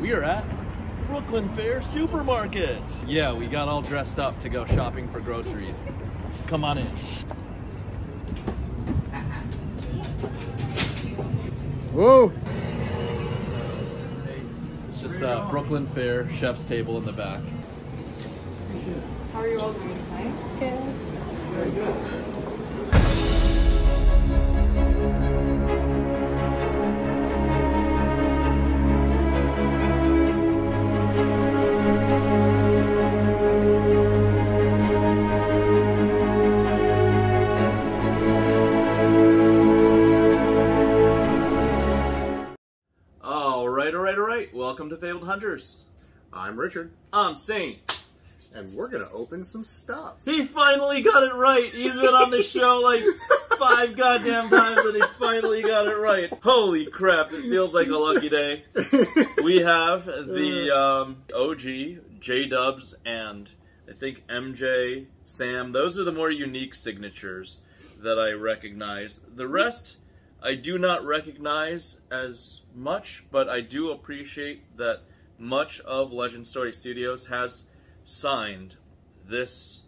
We are at Brooklyn Fair Supermarket. Yeah, we got all dressed up to go shopping for groceries. Come on in. Whoa! It's just a Brooklyn Fair chef's table in the back. How are you all doing tonight? All to Hunters. I'm Richard, I'm Saint. and we're gonna open some stuff. He finally got it right. He's been on the show like five goddamn times and he finally got it right. Holy crap, it feels like a lucky day. We have the um, OG, J Dubs, and I think MJ, Sam. Those are the more unique signatures that I recognize. The rest I do not recognize as much, but I do appreciate that much of Legend Story Studios has signed this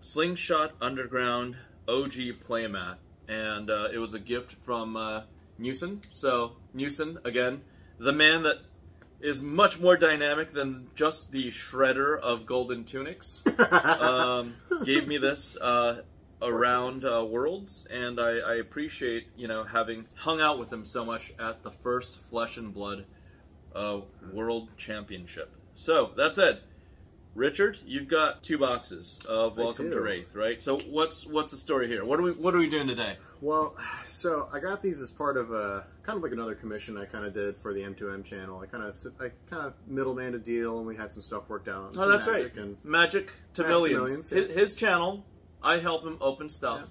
Slingshot Underground OG playmat, and uh, it was a gift from uh, Newson. So Newson, again, the man that is much more dynamic than just the shredder of golden tunics, um, gave me this uh, around uh, Worlds, and I, I appreciate you know having hung out with him so much at the first Flesh and Blood uh, World Championship. So that said, Richard, you've got two boxes of Welcome to. Rathe, right? So what's what's the story here? What are we what are we doing today? Well, so I got these as part of a kind of like another commission I kind of did for the M2M channel. I kind of I kind of middleman a deal, and we had some stuff worked out. Oh, that's magic right. And Magic to Magic Millions. Millions, His, yeah. his channel, I help him open stuff.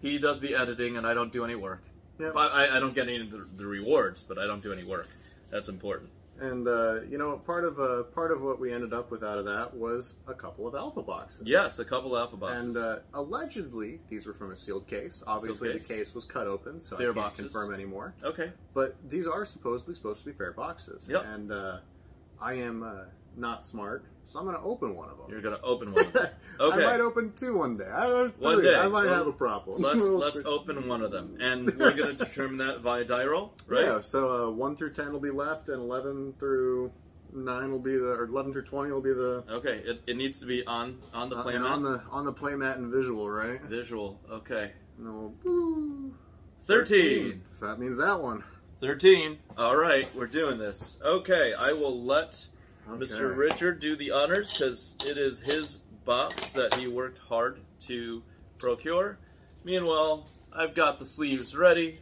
He does the editing, and I don't do any work. Yeah. But I, I don't get any of the, the rewards, but I don't do any work. That's important. And uh, you know, part of uh, part of what we ended up with out of that was a couple of alpha boxes. Yes, a couple of alpha boxes. And uh, allegedly, these were from a sealed case. Obviously, case. the case was cut open, so Fair I can't boxes. confirm anymore. okay. But these are supposedly supposed to be fair boxes. Yep. And uh, I am uh, not smart, so I'm going to open one of them. You're gonna open one. of them. Okay. I might open two one day. I don't One three. day. I might Well, have a problem. Let's We'll let's see. open one of them, and we're gonna determine that via die roll, right? Yeah, so uh, 1 through 10 will be left, and 11 through 9 will be the, or 11 through 20 will be the, Okay. It, it needs to be on on the uh, playmat. and on the on the playmat and visual, right? Visual. Okay. And then we'll, woo, Thirteen. So that means that one. 13. All right, we're doing this. Okay, I will let Mr. Richard do the honors because it is his box that he worked hard to procure. Meanwhile, I've got the sleeves ready.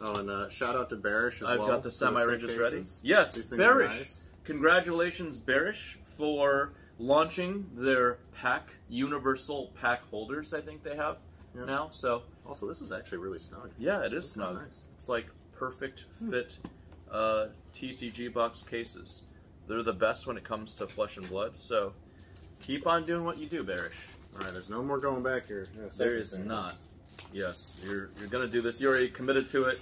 Oh, and uh, shout out to Barish as well. I've got the semi-rigids ready. Yes, These things are Barish. nice. Congratulations, Barish, for launching their pack universal pack holders. I think they have Yeah. now. So Also, this is actually really snug. yeah, it is snug. nice. It's like perfect fit uh, TCG box cases. They're the best when it comes to flesh and blood. So keep on doing what you do, Barish. All right, there's no more going back here. There thing. not. Yes, you're you're gonna do this. You're already committed to it.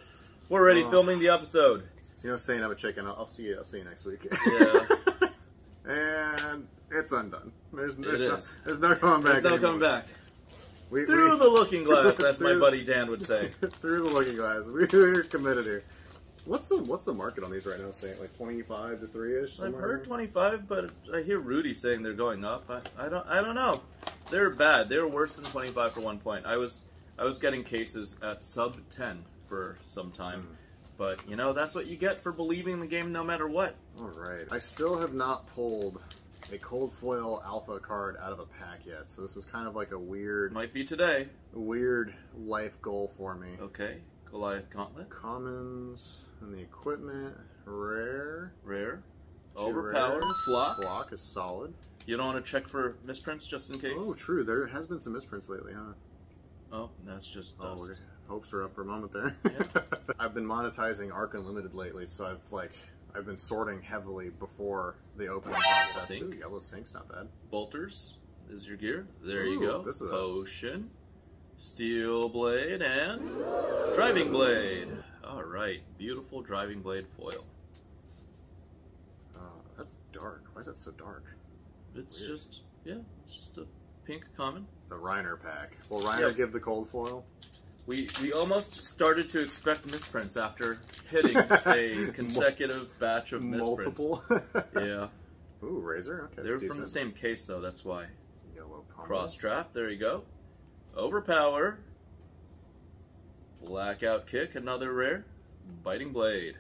We're already Oh. filming the episode. You know, saying I'm a chicken. I'll, I'll see you. I'll see you next week. Yeah. and it's undone. There's, there's, It no, is. there's no coming back. There's no anymore. coming back. We, Through we, the looking glass, as my buddy Dan would say. through the looking glass. We, we're committed here. What's the what's the market on these right now? Saying like 25 to three ish. I've heard 25, but I hear Rudy saying they're going up. I, I don't I don't know. They're bad. They were worse than 25 for one point. I was I was getting cases at sub 10 for some time. Hmm. But you know that's what you get for believing the game no matter what. All right. I still have not pulled a cold foil alpha card out of a pack yet, so this is kind of like a weird, Might be today. weird life goal for me. Okay, Goliath Gauntlet, Commons and the equipment, rare. rare, two overpowered, rares. flock. Flock is solid. You don't want to check for misprints just in case. Oh, true. There has been some misprints lately, huh? Oh, that's just Oh, dust. hopes are up for a moment there. Yeah. I've been monetizing Arc Unlimited lately, so I've like I've been sorting heavily before the opening process. Sync. Ooh, yellow sink's not bad. Bolters is your gear. There you go. this is Potion, steel blade, and driving blade. All right, beautiful driving blade foil. Oh That's dark. Why is that so dark? It's Weird. just yeah, it's just a pink common. The Rhinar pack. Will Rhinar Yep. give the cold foil? We we almost started to expect misprints after hitting a consecutive batch of misprints. Multiple. Yeah, Ooh, Razor. Okay, they're from the same case though. That's why. Cross strap. There you go. Overpower. Blackout kick. Another rare. Biting blade.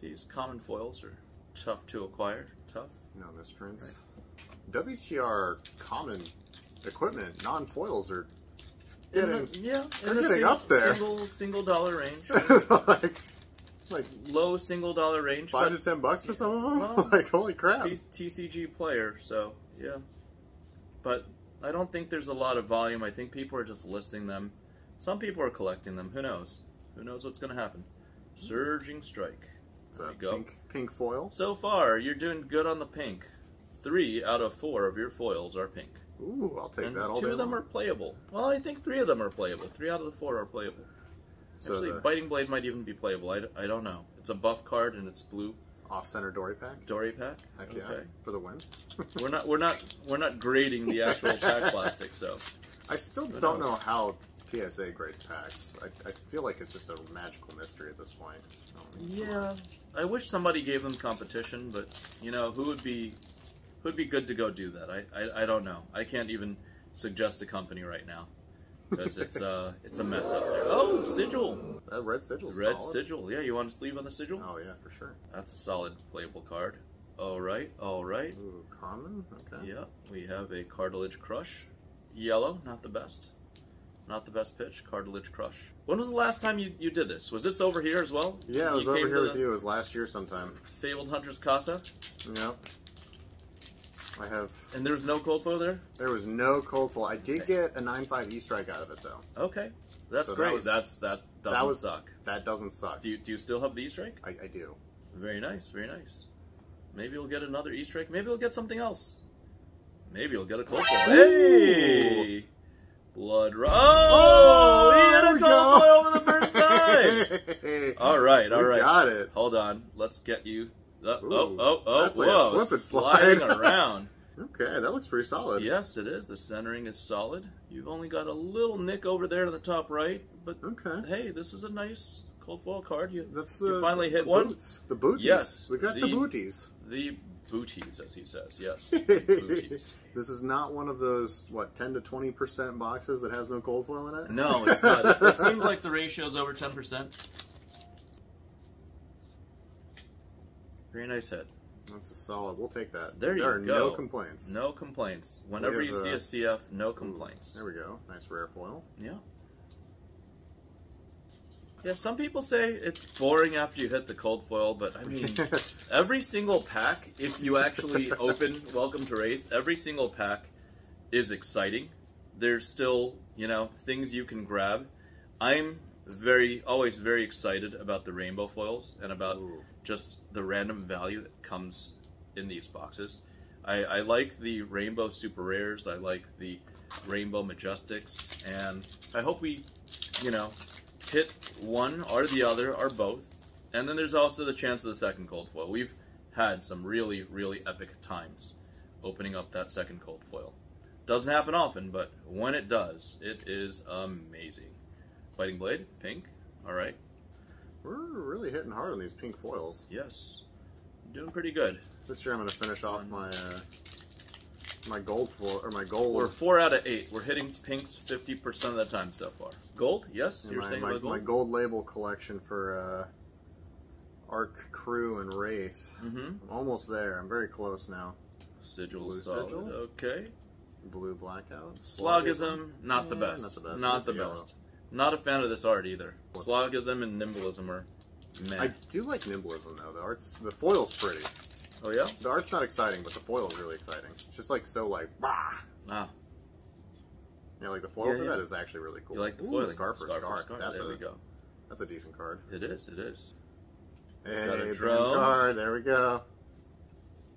These common foils are tough to acquire. Tough. No misprints. WTR common equipment, non foils are In getting the, yeah, they're in getting sing- up there. Single single dollar range. like like Low single dollar range. five but to ten bucks for some of them. Well, like holy crap! T- TCG player, so yeah. But I don't think there's a lot of volume. I think people are just listing them. Some people are collecting them. Who knows? Who knows what's going to happen? Surging strike. There you go. pink pink foil. So far, you're doing good on the pink. Three out of four of your foils are pink. Ooh, I'll take and that all two of them long. are playable. Well, I think three of them are playable. Three out of the four are playable. So Actually, the Biting Blade might even be playable. I, I don't know. It's a buff card and it's blue. Off center Dory pack. Dory pack. Heck yeah, Okay. for the win. We're not we're not we're not grading the actual pack plastic, so I still Who don't knows? know how PSA grades packs. I, I feel like it's just a magical mystery at this point. Yeah. I wish somebody gave them competition, but you know who would be who would be good to go do that? I I, I don't know. I can't even suggest a company right now because it's uh it's a mess out there. Oh, sigil, That red sigil's red solid. sigil. Yeah, you want to sleeve on the sigil? Oh yeah, for sure. That's a solid playable card. All right, all right. Ooh, common. Okay. Yeah, we have a cartilage crush, yellow. Not the best. Not the best pitch. Cartilage crush. When was the last time you, you did this? Was this over here as well? Yeah, it was You over here with you. It was last year sometime. Fabled Hunter's Casa, Yep. I have. and there was no cold foil there. There was no cold full. I did get a 9.5 E strike out of it though. Okay, that's So that great. was- that's that doesn't was- suck. That doesn't suck. Do you, do you still have the E strike? I, I do. Very nice, very nice. Maybe we'll get another E strike. Maybe we'll get something else. Maybe we'll get a cold foil. Hey, blood. Ru- oh, oh, he there hit a we cold go. foil for the first time. All right, all right. got it. Hold on. Let's get you. Uh, oh, Ooh, oh, oh, oh that's like whoa. slip and sliding around. Okay, that looks pretty solid. Yes, it is. The centering is solid. You've only got a little nick over there in the top right, but Okay. hey, this is a nice cold foil card. You, That's you the, finally hit the one. Boots. The booties. Yes, We got the, the- booties. The booties, as he says. Yes, booties. this is not one of those, what, 10 to 20% boxes that has no cold foil in it? No, it's not. It, it seems like the ratio is over ten percent. Very nice head. That's a solid. We'll take that. There you are go. no complaints. No complaints. Whenever you see uh, a CF, no Ooh, complaints. There we go. Nice rare foil. Yeah. Yeah, some people say it's boring after you hit the cold foil, but I mean, every single pack, if you actually open Welcome to Rathe, every single pack is exciting. There's still, you know, things you can grab. I'm very, always very excited about the rainbow foils and about Ooh. just the random value that comes in these boxes. I, I like the rainbow super rares. I like the rainbow majestics, and I hope we, you know, hit one or the other or both. And then there's also the chance of the second cold foil. We've had some really, really epic times opening up that second cold foil. Doesn't happen often, but when it does, it is amazing. Fighting Blade, pink. All right. We're really hitting hard on these pink foils. Yes. Doing pretty good. This year I'm going to finish off my uh, my gold foil, or my gold. We're four out of eight. We're hitting pinks 50% of the time so far. Gold? Yes? in You're my, saying my, about gold? my gold label collection for uh, Arc Crew and Rathe. Mm-hmm. I'm almost there. I'm very close now. Sigil Blue solid. sigil? Okay. Blue blackout. Sloggism, not the Yeah, best. not the best. Not the best. Not a fan of this art either. Sloggism and Nimblism are meh. I do like Nimblism though. The art's the foil's pretty. oh yeah? The art's not exciting, but the foil is really exciting. It's just like so like bah. Ah, Yeah, like the foil Yeah, for yeah. that is actually really cool. you like the foil? Ooh, foiling. Scar for Scar scar. for scar. That's there a we go. that's a decent card. It is, it is. Hey, Got a drone. card. There we go.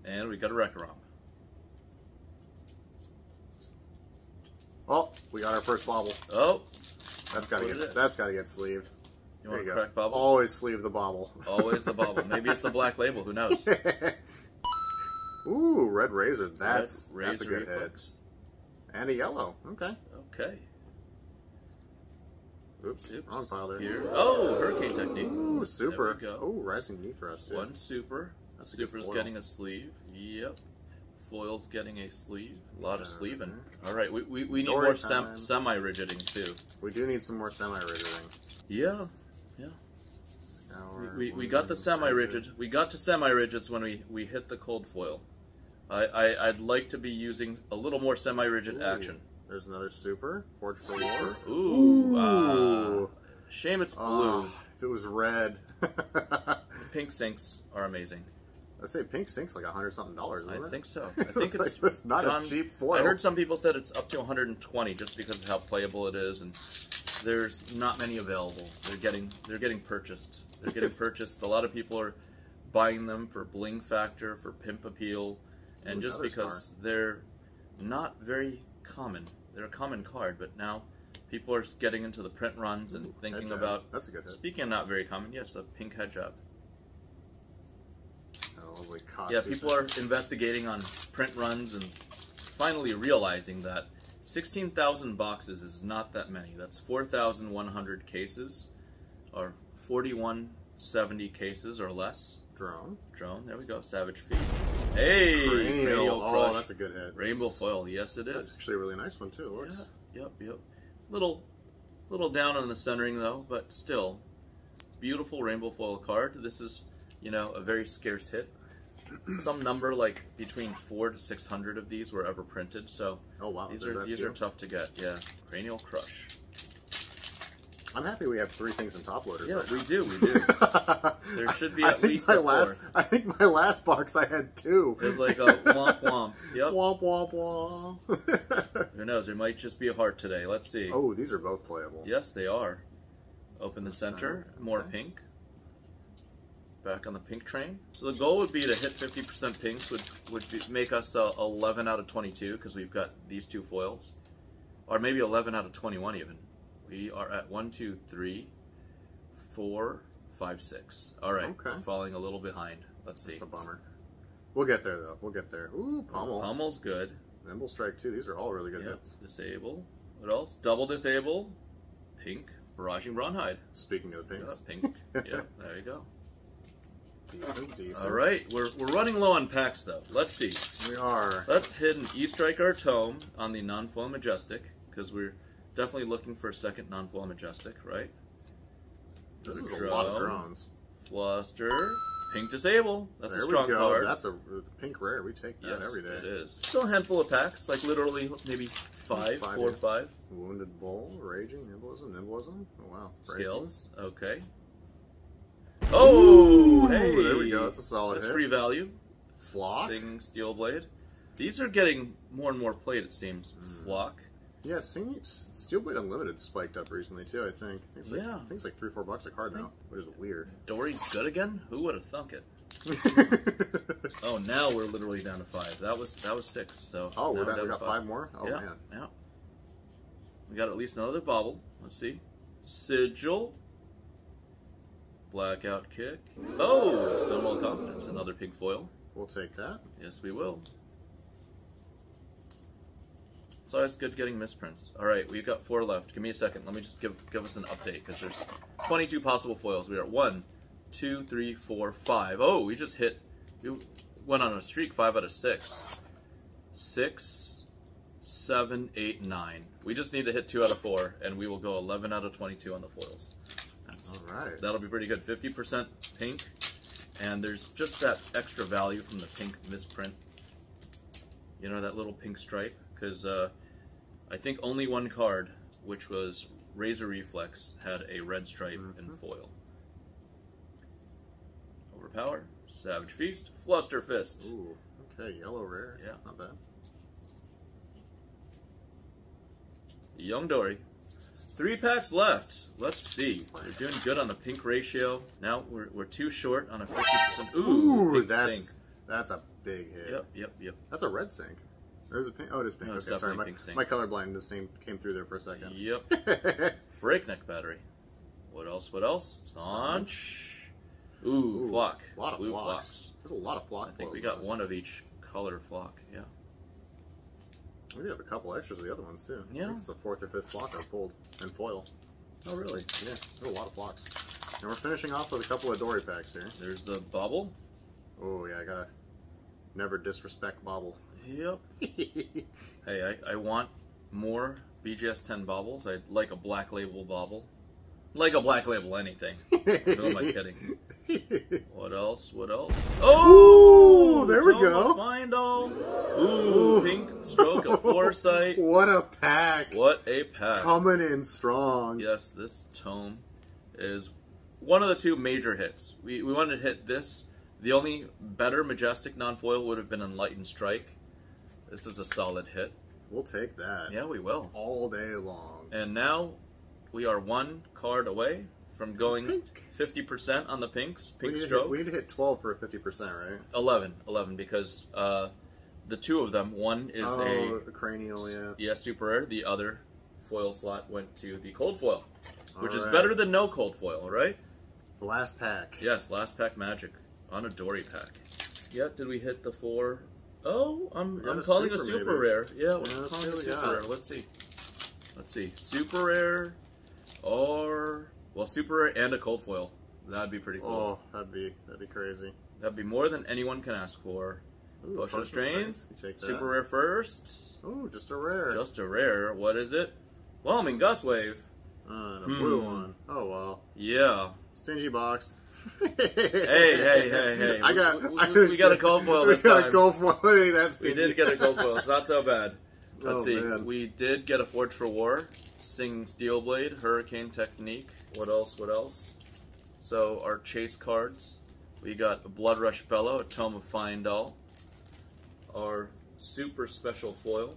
And we got a Recarom. Oh, we got our first bobble. Oh, That's gotta what get that's gotta get sleeved. you want a go. crack bubble? Always sleeve the bobble. Always the bubble. Maybe it's a black label. Who knows? Ooh, red razor. That's Red that's a Razor good hit. And a yellow. Okay. Okay. Oops. Oops. Wrong pile there. Here. Oh, Hurricane Technique. Ooh, super. There we go. Oh, rising knee thrust too. One super. That's a Super's getting a sleeve. Yep. Foil's getting a sleeve. A lot of Uh, sleeving. All right, we, we, we need Story more sem- time. semi-rigiding too. We do need some more semi-rigiding. Yeah. Scour, We, we got the semi-rigid. We got to semi-rigids when we, we hit the cold foil. I, I, I'd like to be using a little more semi-rigid Ooh. action. There's another super. Forge for War. Ooh. Ooh. ah. shame it's blue. Oh, if it was red. Pink sinks are amazing. I say pink sink's like a hundred something dollars. I it? think so. I think it's Like, it's not gone- a cheap foil. I heard some people said it's up to 120 just because of how playable it is, and there's not many available. They're getting they're getting purchased. They're getting purchased. A lot of people are buying them for bling factor, for pimp appeal, and Ooh, just because they're not very common. They're a common card, but now people are getting into the print runs and Ooh, thinking about. That's a good hit. Speaking of not very common, yes, a pink head cost Yeah, people are investigating on print runs and finally realizing that 16,000 boxes is not that many. That's 4,100 cases, or 4170 cases or less. drone. Drone, there we go. Savage Feast. Hey! Cranial. Oh, that's a good hit. Rainbow foil, yes it is. That's actually a really nice one too. It Yeah, yep, yep. Little, little down on the centering though, but still, beautiful rainbow foil card. This is, you know, a very scarce hit. Some number like between four to six hundred of these were ever printed, so Oh wow, these there's are these few. are tough to get. Yeah, cranial crush. I'm happy we have three things in top loader. Yeah, right we now. do, we do. There should be I at least my last. four. I think my last box I had two. It's like a womp womp. Yep. Womp womp womp. Who knows? There might just be a heart today. Let's see. oh, these are both playable. Yes, they are. Open the Center, center, more okay. pink. Back on the pink train. So the goal would be to hit 50% pinks, would would be, make us uh, 11 out of 22 because we've got these two foils, or maybe 11 out of 21 even. We are at one, two, three, four, five, six. All right, Okay. we're falling a little behind. Let's see. That's a bummer. We'll get there though. We'll get there. Ooh, pommel. Pommel's good. Nimble strike too. These are all really good Yep. hits. Disable. What else? Double disable. Pink. Barraging Brawnhide. Speaking of the Yeah, pinks. pink. yeah, there you go. Decent, decent. All right, we're, we're running low on packs though. Let's see. We are. Let's hit an E-Strike our tome on the non-foil majestic because we're definitely looking for a second non-foil majestic, right? This is a lot of drones. Fluster, pink disable. That's there a strong card. That's a uh, pink rare. We take that yes, every day. it is. Still a handful of packs, like literally maybe five, Five, four or yeah. five Wounded bull, raging, nimblism, nimblism. Oh wow. Breaking. scales. Okay. Oh, Ooh, hey, there we go. That's a solid That's hit. free value. Flock. Singing Steel Blade. These are getting more and more played, it seems. Mm. Flock. Yeah, Sing Steelblade Unlimited spiked up recently too. I think. I think like, Yeah. I think like three, four bucks a card now, which is weird. Dory's good again? Who would have thunk it? Oh, now we're literally down to five. That was that was six. So oh, we're down, to we got five more. Oh yeah, man. yeah. We got at least another bobble. Let's see. Sigil. Blackout kick. Oh, Stonewall Confidence. Another pink foil. We'll take that. Yes, we will. It's always good getting misprints. All right, we've got four left. Give me a second. Let me just give give us an update because there's 22 possible foils. We are at one, two, three, four, five. Oh, we just hit. We went on a streak. Five out of six. Six, seven, eight, nine. We just need to hit two out of four, and we will go 11 out of 22 on the foils. All right. That'll be pretty good. 50% pink, and there's just that extra value from the pink misprint. You know, that little pink stripe? Because uh, I think only one card, which was Razor Reflex, had a red stripe in Mhm. foil. Overpower, Savage Feast, Fluster Fist. Ooh. Okay, yellow rare. Yeah. Not bad. Young Dory. Three packs left. Let's see. We're doing good on the pink ratio. Now we're, we're too short on a 50%. Ooh, pink that's sink. that's a big hit. Yep, yep, yep. That's a red sink. There's a pink. Oh, it is pink. No, okay, sorry. My, pink sink. my color blindness thing came through there for a second. Yep. Breakneck battery. What else? What else? Staunch. Ooh, Ooh, flock. A lot of Blue flocks. flocks. There's a lot of flock. I think we got one of each color flock. Yeah. We have a couple extras of the other ones too. Yeah. It's the fourth or fifth flock I've pulled and foil. Oh, really? Yeah, there's a lot of flocks. And we're finishing off with a couple of Dory packs here. There's the bobble. Oh yeah, I gotta never disrespect Bobble. Yep. Hey, I, I want more BGS 10 bobbles. I'd like a black label bobble. Like a black label anything. Who am I kidding? What else? What else? Oh! Ooh, there we go. Fyendal. Ooh, pink stroke of foresight. What a pack! What a pack. Coming in strong. Yes, this tome is one of the two major hits. We, we wanted to hit this. The only better Majestic non-foil would have been Enlightened Strike. This is a solid hit. We'll take that Yeah, we will. all day long. And now we are one card away from going 50% on the pinks. We Pink need, to stroke. hit, we need to hit 12 for a 50%, right? 11. 11 because uh, the two of them, one is oh, a the cranial, yeah. yeah, super rare. The other foil slot went to the cold foil, which is better than no cold foil, right? The last pack. Yes, last pack magic on a Dory pack. Yeah, did we hit the four? Oh, I'm, I'm a calling a super, super maybe. rare. Yeah, we're Yeah, calling a super got. rare. Let's see. Let's see. Super rare or well, super rare and a cold foil. That'd be pretty cool. Oh, that'd be that'd be crazy. That'd be more than anyone can ask for. Ooh, Potion of Strength. You take that. Super rare first. Ooh, just a rare. Just a rare. What is it? Whelming Gust Wave. Uh, and a blue Hmm. one. Oh well. Yeah. Stingy box. Hey, hey, hey, hey. I got. We- we- we got a gold foil this time. we got a gold foil. That's We did get a gold foil. It's not so bad. Let's Oh, see. man. We did get a Forge for War, Sing Steel Blade, Hurricane Technique. What else? What else? So our chase cards. We got a Blood Rush Bellow, a Tome of Fyendal. Our super special foil,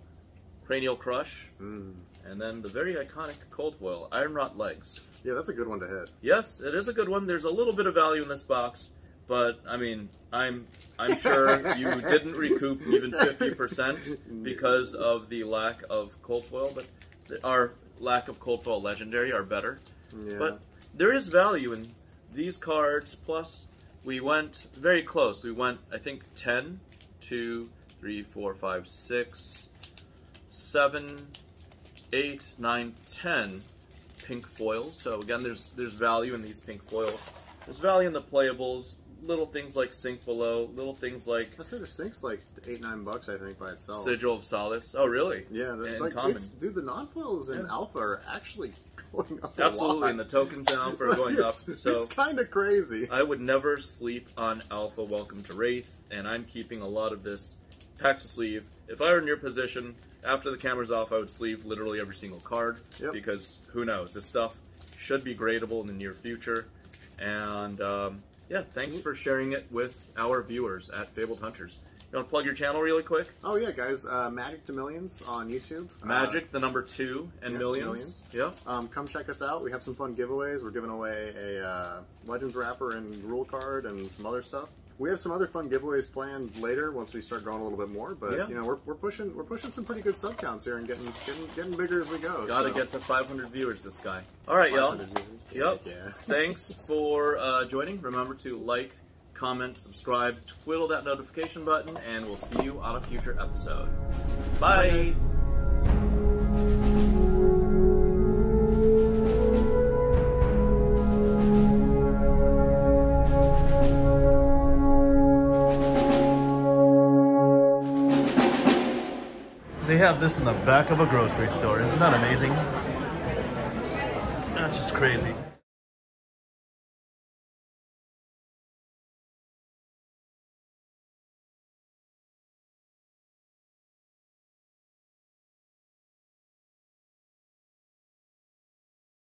Cranial Crush, Mm. and then the very iconic cold foil, Iron Rot Legs. Yeah, that's a good one to hit. Yes, it is a good one. There's a little bit of value in this box, but I mean, I'm I'm sure you didn't recoup even 50% because of the lack of cold foil, but our lack of cold foil legendary are better. Yeah. But there is value in these cards. Plus, we went very close. We went, I think, 10, 2, 3, 4, 5, 6, 7, 8, 9, 10 pink foils. So again, there's there's value in these pink foils. There's value in the playables. Little things like Sink Below. Little things like I say the sink's like eight nine bucks, I think, by itself. Sigil of Solace. Oh, really? Yeah, the, like common. it's dude, the non-foils in Yeah. alpha are actually going up. Absolutely, and the tokens in alpha are going up. So it's kind of crazy. I would never sleep on Alpha Welcome to Rathe, and I'm keeping a lot of this packed to sleeve. If I were in your position, after the camera's off, I would sleeve literally every single card Yep. because who knows? This stuff should be gradable in the near future. And um, yeah, thanks for sharing it with our viewers at Fabled Hunters. You want to plug your channel really quick? Oh yeah, guys, uh, Magic to Millions on YouTube. Uh, Magic, the number two, and yeah, millions. millions. Yeah. Um, come check us out. We have some fun giveaways. We're giving away a uh, Legends wrapper and rule card and some other stuff. We have some other fun giveaways planned later once we start growing a little bit more. But Yeah. you know, we're, we're pushing we're pushing some pretty good sub counts here and getting getting, getting bigger as we go. Gotta so. get to 500 viewers, this guy. All right, y'all. Yep. Yeah. Thanks for uh, joining. Remember to like, comment, subscribe, twiddle that notification button, and we'll see you on a future episode. Bye. They have this in the back of a grocery store. Isn't that amazing? That's just crazy.